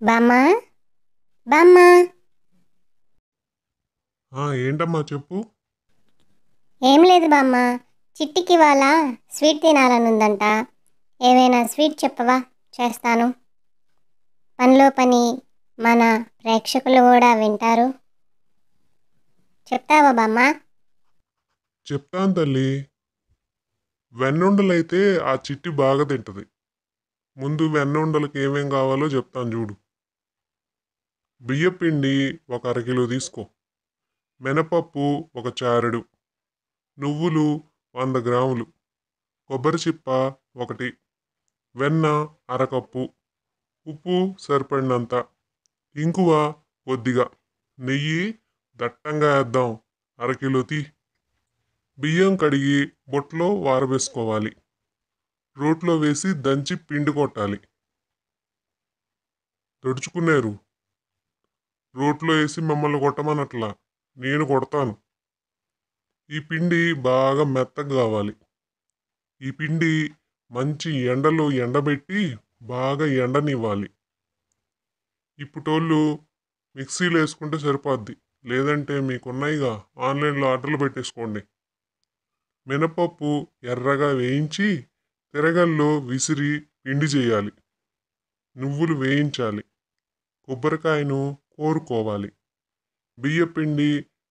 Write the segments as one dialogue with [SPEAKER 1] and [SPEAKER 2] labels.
[SPEAKER 1] బామ్మ? బామ్మ?
[SPEAKER 2] ఆ, ఏంటమ్మా చెప్పు.
[SPEAKER 1] ఏం లేదు బామ్మ. చిట్టికి ఇవాళ స్వీట్ తినాలని ఉందంట ఏమైనా స్వీట్ చెప్పవా? చేస్తాను. పనిలో పని మన ప్రేక్షకులు కూడా వింటారు. చెప్తావా బామ్మ?
[SPEAKER 2] చెప్తాను తల్లి. వెన్నుండలైతే ఆ చిట్టి బాగా తింటది. ముందు వెన్నుండలకి ఏమేం కావాలో చెప్తాను చూడు. బియ్యపిండి ఒక అరకిలో తీసుకో. మినపప్పు ఒక చారెడు. నువ్వులు వంద గ్రాములు. కొబ్బరి చిప్ప ఒకటి. వెన్న అరకప్పు ఉప్పు సరిపడినంత. ఇంకువ కొద్దిగా. నెయ్యి దట్టంగా వేద్దాం. అరకిలో తీ. బియ్యం కడిగి బొట్లో వారవేసుకోవాలి రోట్లో వేసి దంచి పిండి కొట్టాలి. దడుచుకున్నారు రోట్లో వేసి మమ్మల్ని కొట్టమనట్లా. నేను కొడతాను. ఈ పిండి బాగా మెత్తగా కావాలి. ఈ పిండి మంచి ఎండలో ఎండబెట్టి బాగా ఎండనివ్వాలి. ఇప్పుటోళ్ళు మిక్సీలో వేసుకుంటే సరిపోద్ది. లేదంటే మీకున్నాయిగా ఆన్లైన్లో ఆర్డర్లు పెట్టేసుకోండి. మినపప్పు ఎర్రగా వేయించి తిరగల్లో విసిరి పిండి చేయాలి. నువ్వులు వేయించాలి. కొబ్బరికాయను కోరుకోవాలి. బియ్యపిండి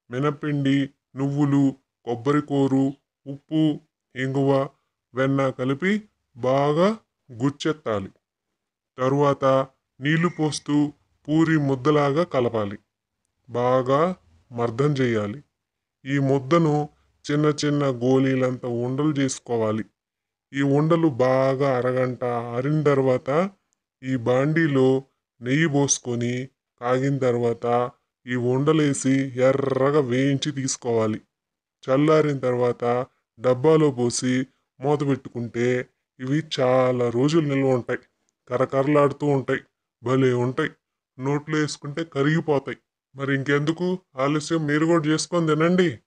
[SPEAKER 2] మినపిండి నువ్వులు కొబ్బరికూరు ఉప్పు ఇంగువ వెన్న కలిపి బాగా గుచ్చెత్తాలి. తరువాత నీళ్ళు పోస్తూ పూరి ముద్దలాగా కలపాలి. బాగా మర్దం చేయాలి. ఈ ముద్దను చిన్న చిన్న గోళీలంత ఉండలు చేసుకోవాలి. ఈ ఉండలు బాగా అరగంట ఆరిన తర్వాత ఈ బాండీలో నెయ్యి పోసుకొని కాగిన తర్వాత ఈ ఉండలేసి ఎర్రగా వేయించి తీసుకోవాలి. చల్లారిన తర్వాత డబ్బాలో పోసి మూత పెట్టుకుంటే ఇవి చాలా రోజులు నిల్వ ఉంటాయి. కరకరలాడుతూ ఉంటాయి. భలే ఉంటాయి. నోట్లో వేసుకుంటే కరిగిపోతాయి. మరి ఇంకెందుకు? ఆలస్యం. మీరు కూడా చేసుకొని తినండి.